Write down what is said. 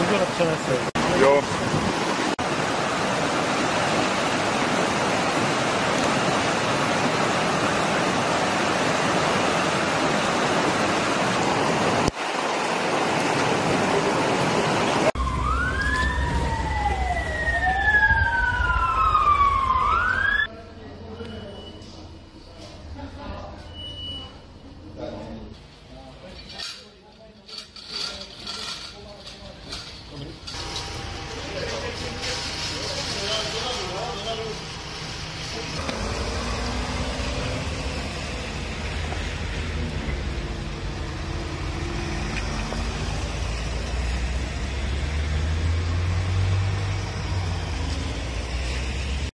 이거 합쳐놨어요.